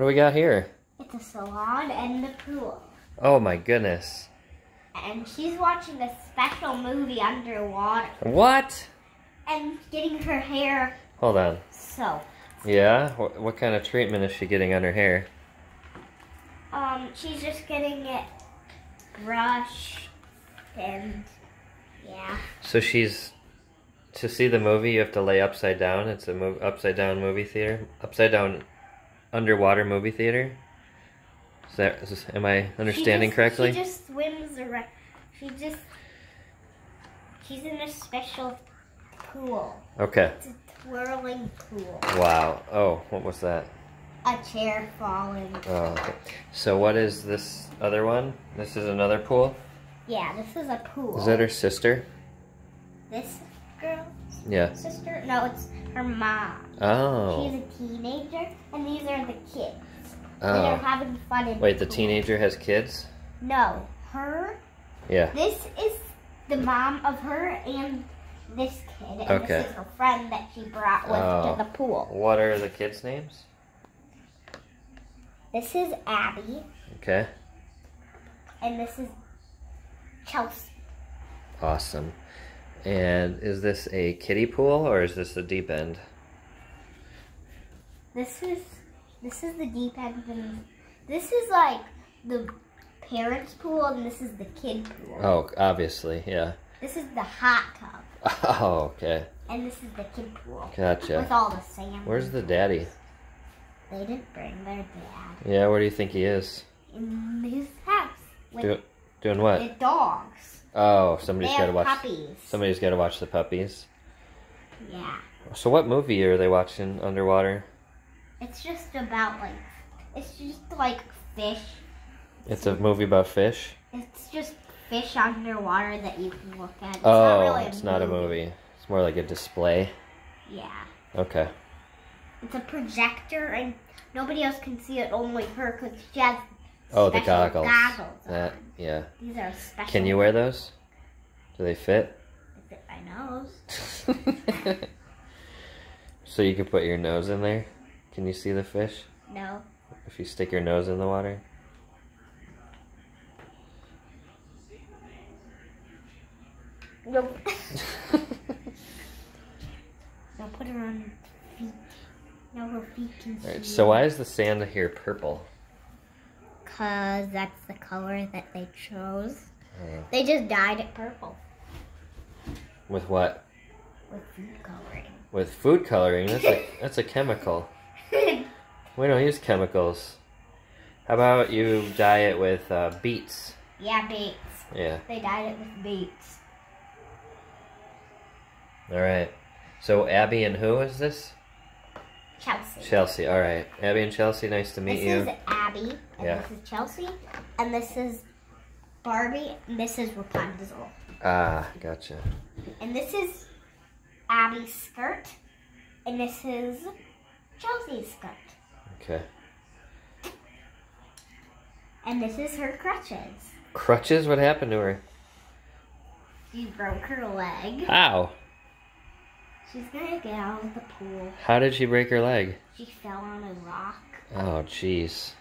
What do we got here? It's a salon and the pool. Oh my goodness. And she's watching a special movie underwater What? and getting her hair Hold on. so. Yeah? What, what kind of treatment is she getting on her hair? Um, she's just getting it brushed and yeah. So she's to see the movie. You have to lay upside down. It's a move upside down movie theater. Upside down underwater movie theater. Is that is this, am I understanding she just, correctly? She just swims around. She just. She's in a special pool. Okay. It's a twirling pool. Wow. Oh, what was that? A chair falling. Oh. Okay. So what is this other one? This is another pool. Yeah, this is a pool. Is that her sister? This girl, Yeah. sister? No, it's her mom. Oh. She's a teenager, and these are the kids. Oh. They're having fun in Wait, the teenager has kids? No, her. Yeah. This is the mom of her and this kid, and Okay. this is her friend that she brought with Oh. to the pool. What are the kids' names? This is Abby, Okay. and this is Chelsea. Awesome. And is this a kiddie pool or is this the deep end? This is this is the deep end, and this is like the parents' pool, and this is the kid pool. Oh, obviously, yeah. This is the hot tub, Oh, okay. and this is the kid pool Gotcha. with all the sand. Where's the daddy? They didn't bring their dad Yeah, where do you think he is? in his house with Do, doing what? the dogs. Oh, somebody's got to watch. puppies. Somebody's got to watch the puppies. Yeah, So, what movie are they watching underwater? it's just about like it's just like fish. It's a movie about fish. It's just fish underwater that you can look at. It's oh, not really a it's not a movie. It's more like a display. Yeah. Okay. It's a projector, and nobody else can see it, only her, because she has Oh, the goggles. goggles That on. yeah. These are special. Can you wear those? Do they fit? They fit my nose. so you can put your nose in there? Can you see the fish? No. If you stick your nose in the water? Nope. now put her on her feet. Now her feet can see. So why is the sand here purple? Because that's the color that they chose. They just dyed it purple With what? with food coloring. With food coloring? That's a, that's a chemical. We don't use chemicals. How about you dye it with uh, beets? yeah, beets. Yeah. They dyed it with beets. Alright. So Abby and who is this? Chelsea. Chelsea. Alright. Abby and Chelsea, nice to meet this you. This is Abby, and Yeah. this is Chelsea, and this is Barbie, and this is Rapunzel. Ah, gotcha. And this is Abby's skirt, and this is Chelsea's skirt. Okay. And this is her crutches. Crutches? What happened to her? She broke her leg. How? She's gonna get out of the pool. How did she break her leg? She fell on a rock. Oh, jeez.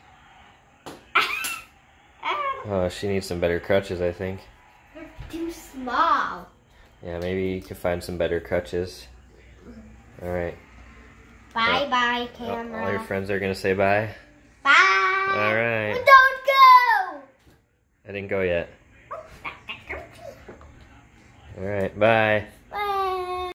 Oh, she needs some better crutches, I think. they're too small. Yeah, maybe you could find some better crutches. Alright. Bye bye, All uh, camera. all your friends are gonna say bye. Bye. All right. But don't go. I didn't go yet. That- Alright, bye.